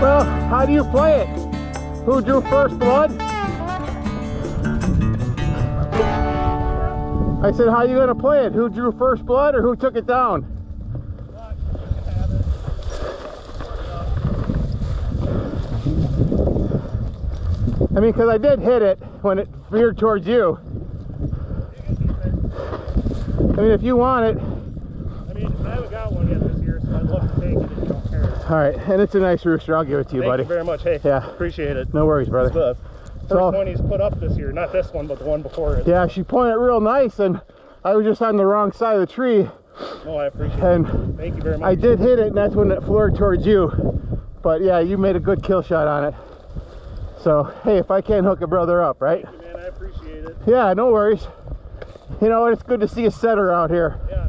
Well, how do you play it? Who drew first blood? I said, how are you gonna play it? Who drew first blood or who took it down? I mean, because I did hit it when it veered towards you. I mean, if you want it, I mean, I haven't got one yet this year, so I'd love to take it if you don't care. All right. And it's a nice rooster. I'll give it to you, buddy. Thank buddy. you very much. Hey, Yeah. appreciate it. No worries, brother. The first So- one he's put up this year, not this one, but the one before it. Yeah, she pointed real nice, and I was just on the wrong side of the tree, No, I appreciate and it. Thank you very much. I did hit it, and that's when it flew towards you. But yeah, you made a good kill shot on it. So hey, if I can't hook a brother up, right? Man, I appreciate it. Yeah, no worries. You know? It's good to see a setter out here. Yeah,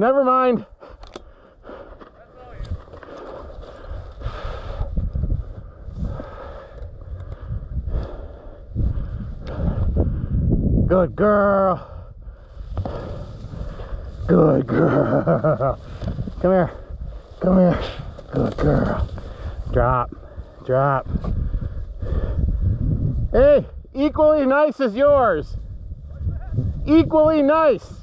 Never mind. Good girl. Good girl. Come here. Come here. Good girl. Drop. Drop. Hey, equally nice as yours. Equally nice.